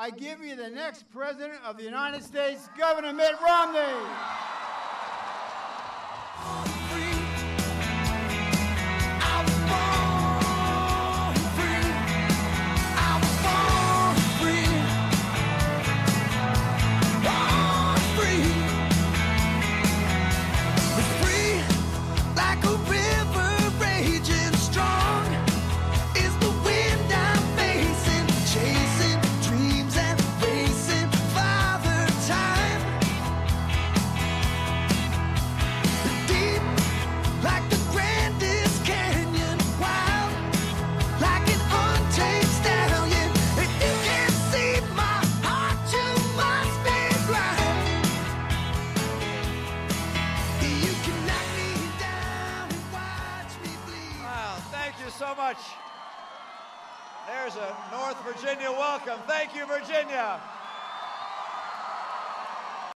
I give you the next President of the United States, Governor Mitt Romney. so much. There's a North Virginia welcome. Thank you, Virginia.